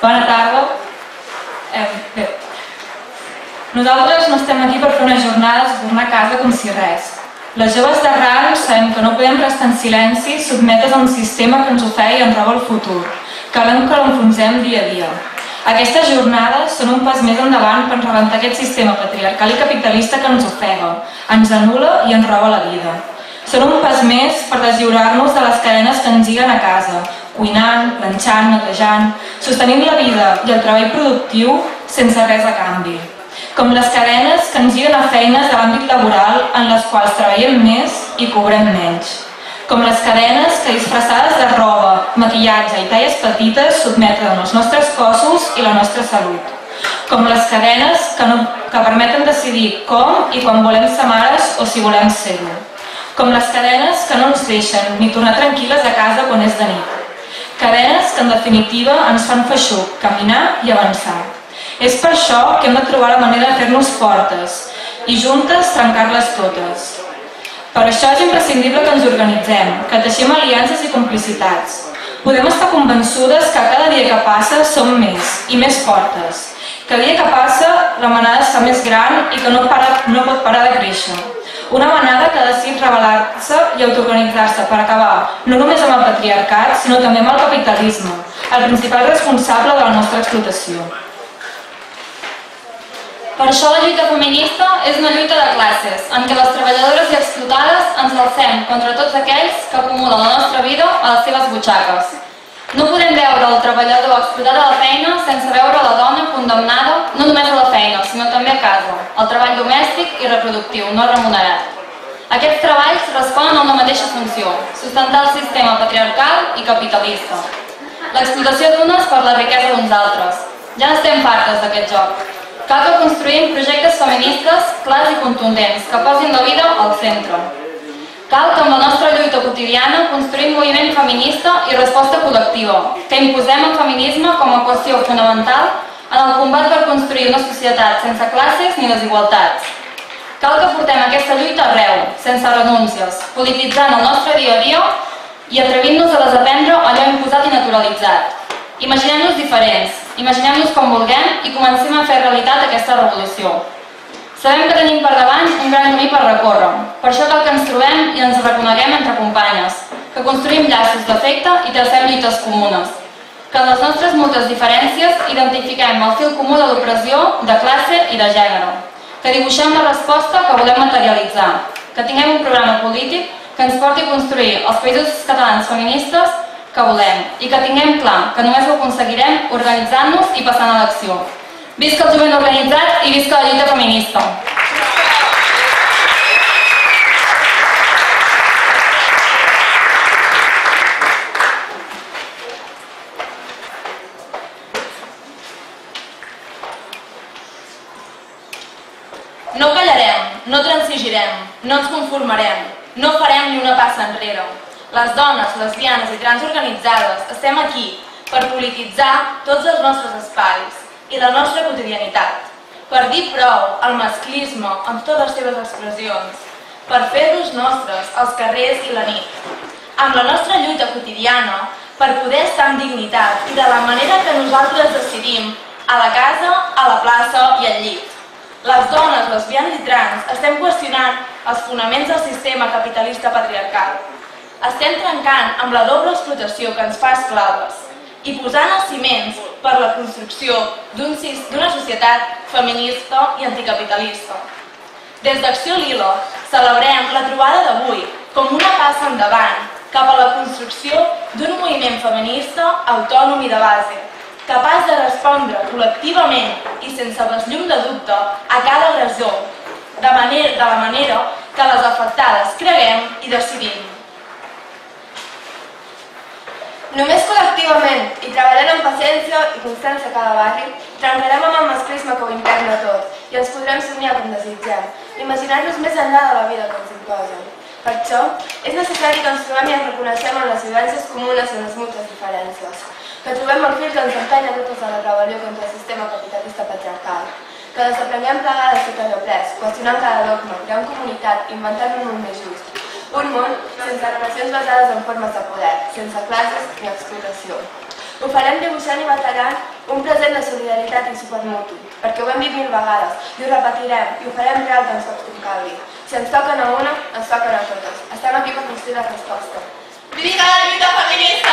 Bona tarda. Eh. Nosaltres no estem aquí per fer unes jornades o tornar a casa com si res. Les joves d'arran sabem que no podem restar en silenci sotmetes a un sistema que ens ofega i ens roba el futur. Calem que l'enfonsem dia a dia. Aquestes jornades són un pas més endavant per rebentar aquest sistema patriarcal i capitalista que ens ofega, ens anula i ens roba la vida. Són un pas més per deslliurar-nos de les cadenes que ens lliguen a casa, cuinant, planxant, netejant, sostenint la vida i el treball productiu sense res a canvi. Com les cadenes que ens lliguen a feines de l'àmbit laboral en les quals treballem més i cobrem menys. Com les cadenes que disfressades de roba, maquillatge i talles petites sotmeten els nostres cossos i la nostra salut. Com les cadenes que, no, que permeten decidir com i quan volem ser mares o si volem ser-ho. Com les cadenes que no ens deixen ni tornar tranquil·les a casa quan és de nit Cadenes que en definitiva ens fan feixuc, caminar i avançar. És per això que hem de trobar la manera de fer-nos fortes i juntes trencar-les totes. Per això és imprescindible que ens organitzem, que teixim aliances i complicitats. Podem estar convençudes que cada dia que passa som més i més fortes. Que dia que passa la manada està més gran i que no, para, no pot parar de créixer. Una manada que ha decidit rebel·lar-se i autoorganitzar-se per acabar no només amb el patriarcat, sinó també amb el capitalisme, el principal responsable de la nostra explotació. Per això la lluita feminista és una lluita de classes, en què les treballadores i explotades ens alcem contra tots aquells que acumulen la nostra vida a les seves butxaques. No podem veure el treballador explotat a la feina sense veure la dona condemnada no només a la feina, sinó també a casa, al treball domèstic i reproductiu, no remunerat. Aquests treballs responen a una mateixa funció, sustentar el sistema patriarcal i capitalista. L'explotació d'unes per la riquesa d'uns altres. Ja n'estem fartes d'aquest joc. Cal que construïm projectes feministes clars i contundents que posin la vida al centre. Cal que amb la nostra lluita quotidiana construïm moviment feminista i resposta col·lectiva, que imposem el feminisme com a qüestió fonamental en el combat per construir una societat sense classes ni desigualtats. Cal que portem aquesta lluita arreu, sense renúncies, polititzant el nostre dia a dia i atrevint-nos a desaprendre allò imposat i naturalitzat. Imaginem-nos diferents, imaginem-nos com vulguem i comencem a fer realitat aquesta revolució. Sabem que tenim per davant un gran camí per recórrer. Per això cal que ens trobem i ens reconeguem entre companyes, que construïm llaços d'efecte i tracem lluites comunes. Que en les nostres moltes diferències identifiquem el fil comú de l'opressió, de classe i de gènere. Que dibuixem la resposta que volem materialitzar. Que tinguem un programa polític que ens porti a construir els països catalans feministes que volem i que tinguem clar que només ho aconseguirem organitzant-nos i passant a l'acció. Visca el jovent organitzat i visca la lluita feminista. No callarem, no transigirem, no ens conformarem, no farem ni una passa enrere. Les dones, lesbianes i trans organitzades estem aquí per polititzar tots els nostres espais, i la nostra quotidianitat, per dir prou al masclisme amb totes les seves expressions, per fer-los nostres als carrers i la nit, amb la nostra lluita quotidiana per poder estar amb dignitat i de la manera que nosaltres decidim, a la casa, a la plaça i al llit. Les dones, lesbianes i trans estem qüestionant els fonaments del sistema capitalista patriarcal. Estem trencant amb la doble explotació que ens fa esclaves i posant els ciments per la construcció d'una societat feminista i anticapitalista. Des d'Acció Lila celebrem la trobada d'avui com una passa endavant cap a la construcció d'un moviment feminista autònom i de base, capaç de respondre col·lectivament i sense desllum de dubte a cada agressió, de, manera, de la manera que les afectades creguem i decidim. Només col·lectivament i treballant amb paciència i constància a cada barri, trencarem amb el masclisme que ho impregna tot i ens podrem somiar com desitgem, imaginar-nos més enllà de la vida que ens imposen. Per això, és necessari que ens trobem i ens reconeixem en les vivències comunes en les mútues diferències, que trobem el fil que ens empenya totes a la rebel·lió contra el sistema capitalista patriarcal, que desaprenguem plegades tot allò pres, qüestionant cada dogma, creant comunitat, inventant un món més just, un món sense relacions basades en formes de poder, sense classes ni explotació. Ho farem dibuixant i batallant Un present de solidaritat i suport mutu, perquè ho hem dit mil vegades, i ho repetirem, i ho farem real tants cops com calgui. Si ens toquen a una, ens toquen a totes. Estem aquí per construir la resposta. Visca la lluita feminista!